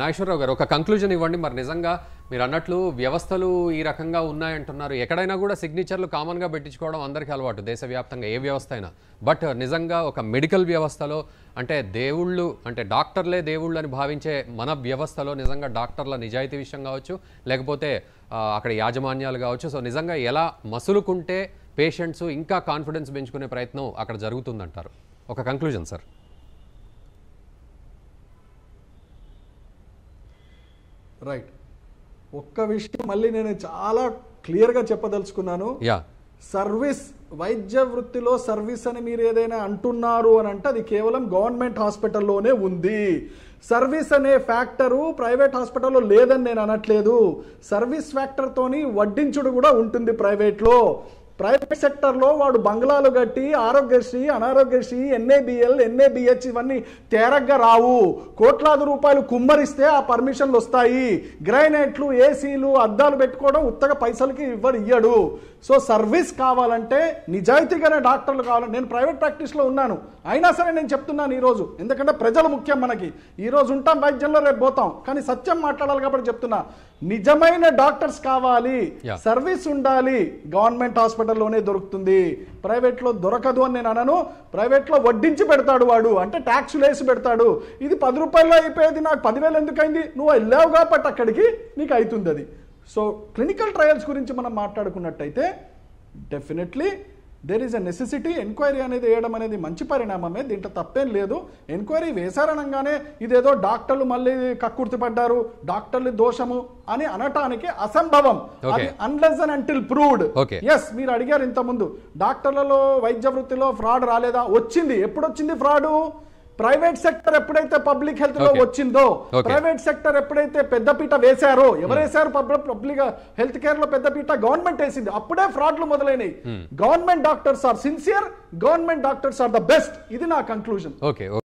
నాగేశ్వరరావు గారు ఒక కంక్లూజన్ ఇవ్వండి. మరి నిజంగా మీరు అన్నట్లు వ్యవస్థలు ఈ రకంగా ఉన్నాయంటున్నారు. ఎక్కడైనా కూడా సిగ్నేచర్లు కామన్గా పెట్టించుకోవడం అందరికీ అలవాటు దేశవ్యాప్తంగా ఏ వ్యవస్థ అయినా. బట్ నిజంగా ఒక మెడికల్ వ్యవస్థలో అంటే దేవుళ్ళు అంటే డాక్టర్లే దేవుళ్ళు అని భావించే మన వ్యవస్థలో నిజంగా డాక్టర్ల నిజాయితీ విషయం కావచ్చు లేకపోతే అక్కడ యాజమాన్యాలు కావచ్చు. సో నిజంగా ఎలా మసులుకుంటే పేషెంట్స్ ఇంకా కాన్ఫిడెన్స్ పెంచుకునే ప్రయత్నం అక్కడ జరుగుతుందంటారు. ఒక కంక్లూజన్ సార్ రైట్ ఒక్క విషయం మళ్ళీ నేను చాలా క్లియర్గా చెప్పదలుచుకున్నాను. యా. సర్వీస్ వైద్య వృత్తిలో సర్వీస్ అని మీరు ఏదైనా అంటున్నారు అని అంటే అది కేవలం గవర్నమెంట్ హాస్పిటల్లోనే ఉంది. సర్వీస్ అనే ఫ్యాక్టరు ప్రైవేట్ హాస్పిటల్లో లేదని నేను అనట్లేదు. సర్వీస్ ఫ్యాక్టర్తోని వడ్డించుడు కూడా ఉంటుంది ప్రైవేట్లో. ప్రైవేట్ సెక్టర్లో వాడు బంగ్లాలు కట్టి ఆరోగ్యశ్రీ అనారోగ్యశ్రీ ఎన్ఏబిఎల్ ఎన్ఏబిహెచ్ ఇవన్నీ తేరగ్గా రావు. కోట్లాది రూపాయలు కుమ్మరిస్తే ఆ పర్మిషన్లు వస్తాయి. గ్రైనైట్లు ఏసీలు అద్దాలు పెట్టుకోవడం ఉత్తగా పైసలకి ఇవ్వడు ఇయ్యడు. సో సర్వీస్ కావాలంటే నిజాయితీగానే డాక్టర్లు కావాలి. నేను ప్రైవేట్ ప్రాక్టీస్లో ఉన్నాను. అయినా సరే నేను చెప్తున్నాను ఈరోజు. ఎందుకంటే ప్రజలు ముఖ్యం మనకి. ఈరోజు ఉంటాం వైద్యంలో రేపు పోతాం. కానీ సత్యం మాట్లాడాలి కాబట్టి చెప్తున్నా. నిజమైన డాక్టర్స్ కావాలి. సర్వీస్ ఉండాలి. గవర్నమెంట్ హాస్పిటల్లోనే దొరుకుతుంది. ప్రైవేట్లో దొరకదు అని నేను అనను. ప్రైవేట్లో వడ్డించి పెడతాడు వాడు. అంటే ట్యాక్సులు వేసి పెడతాడు. ఇది పది రూపాయల్లో అయిపోయేది. నాకు పదివేలు ఎందుకైంది? నువ్వు వెళ్ళావు కాబట్టి అక్కడికి. నీకు అవుతుంది అది సో క్లినికల్ ట్రయల్స్ గురించి మనం మాట్లాడుకున్నట్టయితే definitely there is a necessity enquiry అనేది వేయడం అనేది మంచి పరిణామమే దీంట్లో తప్పేం లేదు. ఎంక్వైరీ వేశారనగానే ఇదేదో డాక్టర్లు మళ్ళీ కక్కుర్తి పడ్డారు డాక్టర్లు దోషము అని అనటానికి అసంభవం. అది unless and until proved. Yes మీరు అడిగారు ఇంత ముందు డాక్టర్లలో వైద్య వృత్తిలో ఫ్రాడ్ రాలేదా? వచ్చింది. ఎప్పుడు వచ్చింది ఫ్రాడ్ ప్రైవేట్ సెక్టర్ ఎప్పుడైతే పబ్లిక్ హెల్త్లో. వచ్చిందో. ప్రైవేట్ సెక్టర్ ఎప్పుడైతే పెద్దపీట వేశారో ఎవరు వేశారు పబ్లిక్ హెల్త్ కేర్లో పెద్దపీట గవర్నమెంట్ వేసింది. అప్పుడే ఫ్రాడ్లు మొదలైనవి government doctors are sincere government doctors are the best. ఇది నా కంక్లూజన్ ఓకే